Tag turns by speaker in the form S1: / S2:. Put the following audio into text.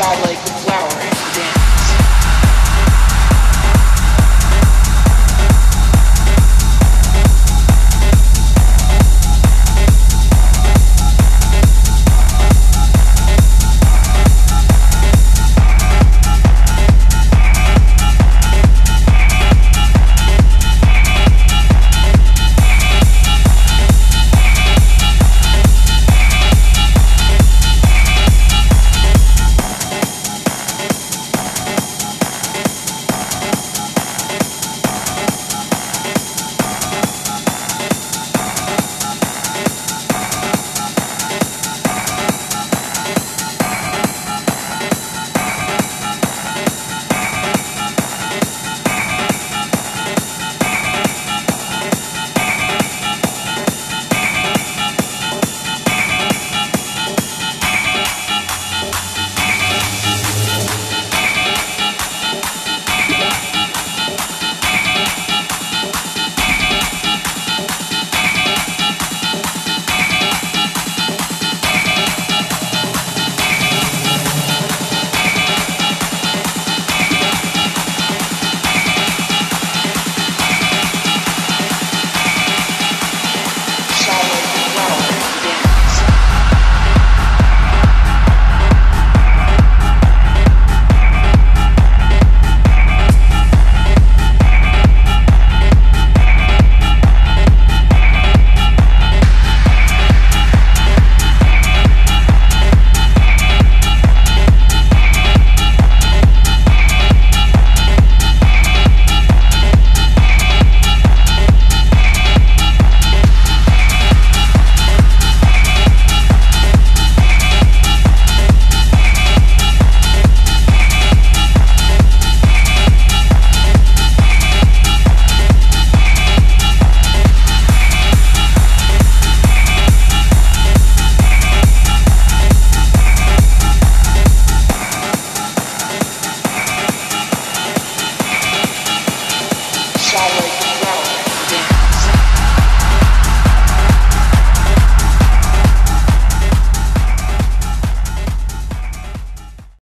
S1: childlike and flowering.